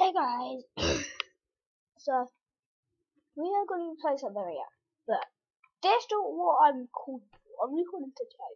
Hey guys, so we are going to play some area, but that's not what I'm called. I'm recording today.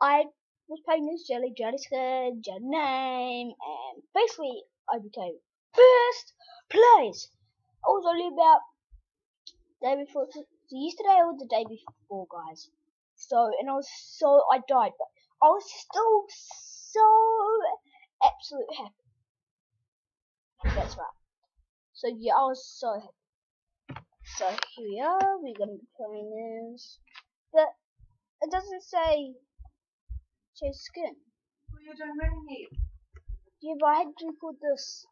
I was playing this Jelly Jelly skin, Jelly name, and basically I became first place. I was only about day before, yesterday or the day before, guys. So and I was so I died, but I was still so absolute happy. That's right. So yeah, I was so happy. So here we are, we're gonna be playing this. But it doesn't say chase skin. Well, you're done running it. Yeah, but I had to record this.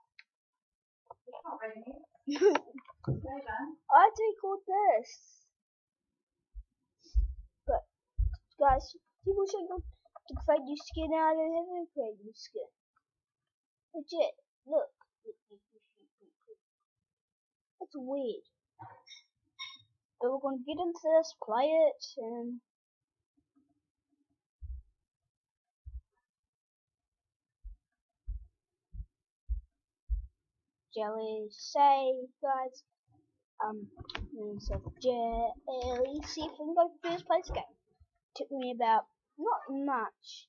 It's not raining. I had to record this. But guys, people should go to create new skin I don't have create new skin. Legit, look. That's weird. But we're gonna get into this, play it, and Jelly say guys. Um so Jelly see if we can go first place game. Took me about not much.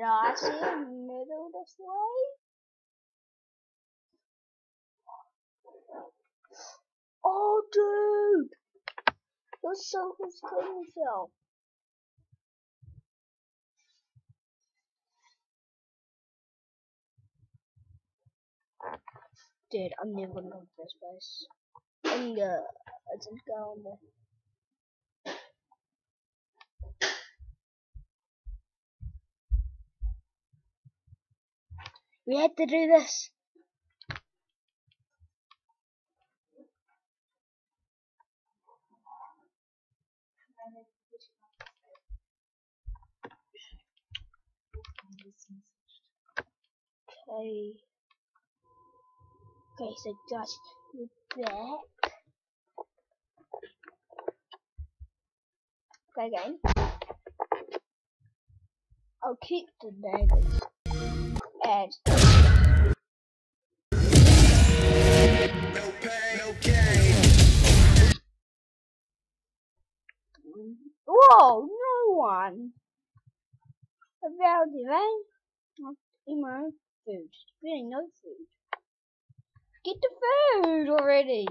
not. Did I see a middle this way? Oh, dude! Close to killing yourself. Dude, I'm never gonna go to this place. I'm gonna, I just go on there. We had to do this. Okay. Okay, so guys, we're back. Okay, again. I'll keep the daggers. Gain. whoa, no one. About the eh? rain. Not in my food. Really no food. Get the food already.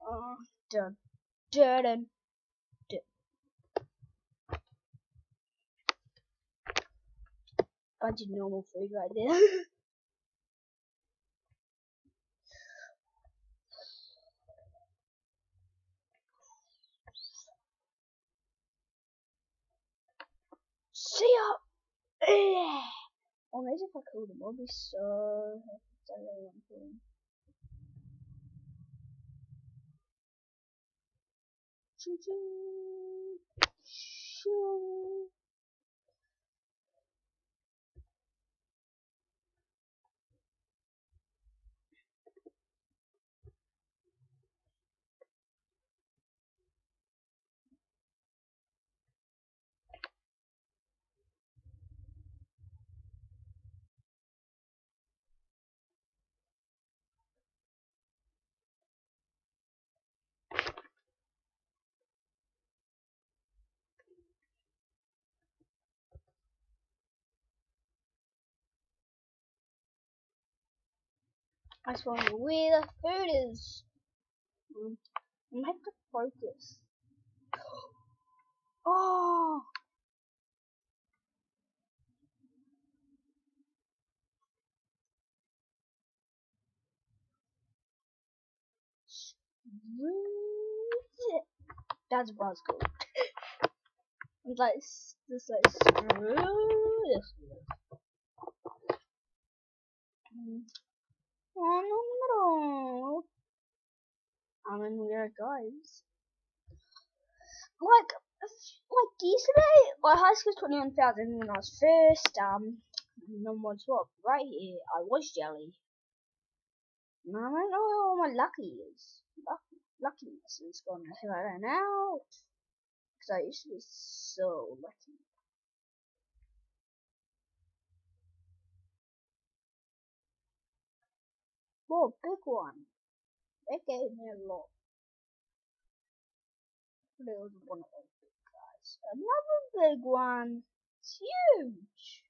Oh, done. Done. Bunch of normal food right there. See ya! Yeah. Imagine if I killed him. I'd be so happy. I really want to kill him. Choo. Choo. I just wonder where the food is. Mm, I have to focus. Oh! That's called. It's like just like screw this. Mm. Oh no no! I mean, guys. Like, like yesterday, my high one thousand when I was first um number twelve. Right here, I was jelly. And I don't know where all my lucky is. Lucky, luckiness is gone right now. Because I used to be so lucky. Whoa, big one. That gave me a lot. One of those big guys. Another big one. It's huge.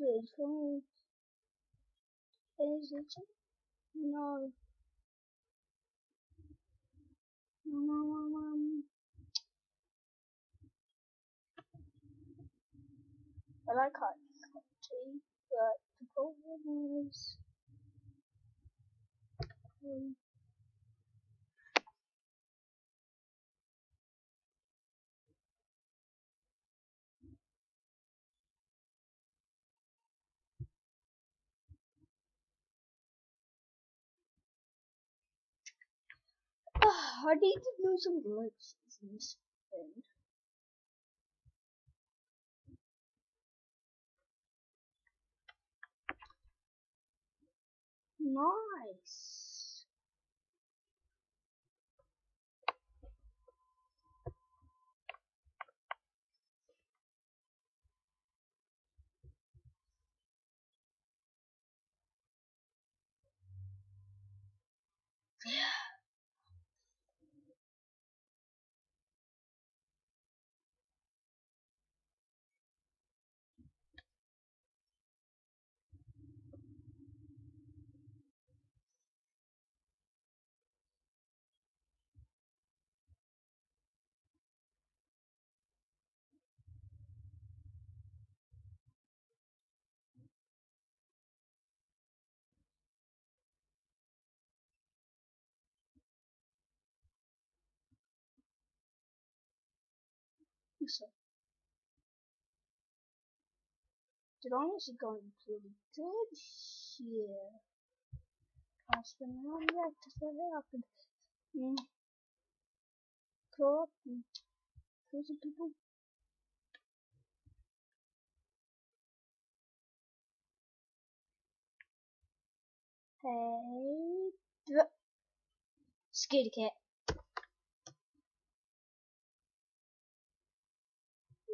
Is it? No. I like hot tea, but the problem is. Um, Need to do some glitches in this thing. Nice. So, did honestly going pretty good here. Spin around up and mm, go up and kill some people. Hey, dr- cat.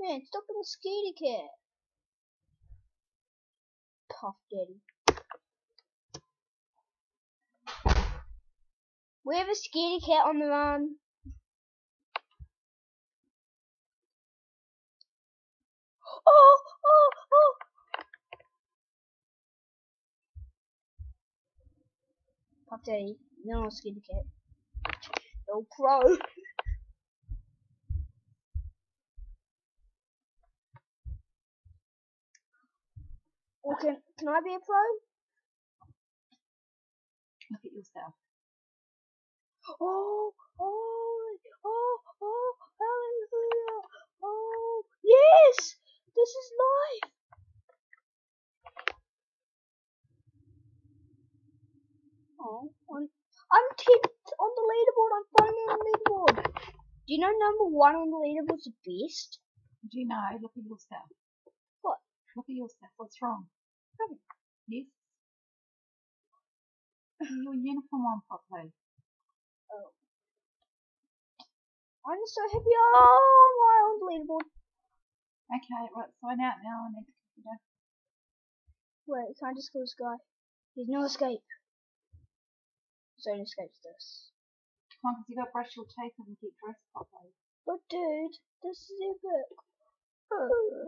Man, stop being a scaredy cat. Puff Daddy. We have a scaredy cat on the run. Oh, oh, oh. Puff Daddy, no scaredy cat. No pro. Or can, can I be a pro? Look at yourself. Oh, oh, oh, oh, hallelujah. Oh, yes, this is life. Oh, I'm, I'm 10th on the leaderboard. I'm finally on the leaderboard. Do you know number one on the leaderboard is the best? Do you know? Look at yourself. Look at yourself. What's wrong? Nothing. Yes. Your uniform on properly. Oh. I'm so happy. Oh, my the leaderboard. Okay, right, sign out now and then computer. Wait, can I just go this guy? There's no escape. Zone escapes this. Come on, 'cause you got to brush your teeth and get dressed properly. But dude, this is epic.